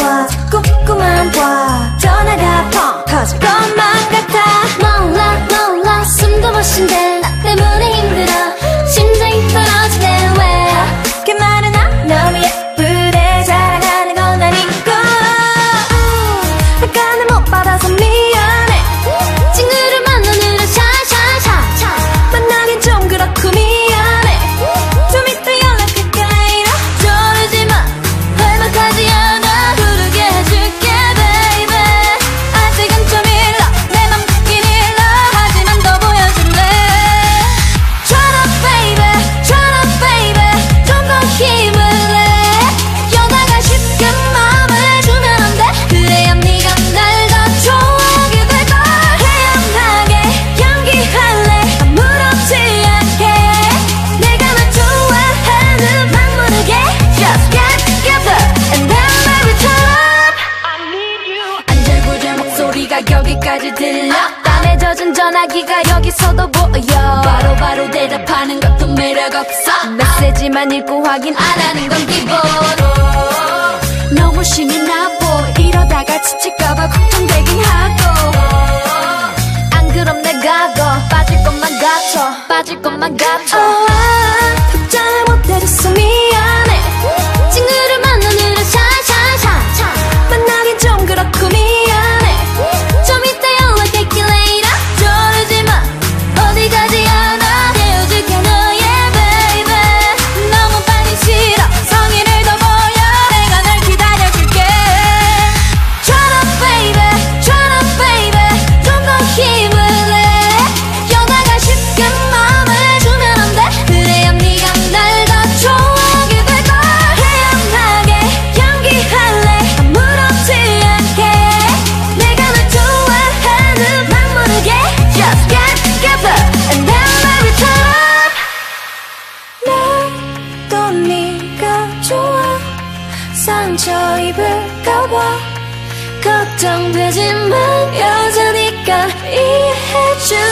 와 꿈꾸만 와 전화가 펑 터질 것만 같아. 몰라 몰라. 숨도 못 쉰대. 소리가 여기까지 들려? 땀에 젖은 전화기가 여기서도 보여. 바로바로 바로 대답하는 것도 매력 없어. 메시지만 읽고 확인 안 하는 건 기본 너무 신이 나고 이러다가 지칠까봐 걱정되긴 하고. 안 그럼 내가 더 빠질 것만 같아. 빠질 것만 같아. oh, 아, 잘못해졌어 미. 입을까봐 걱정되지만 여자니까 이해해줘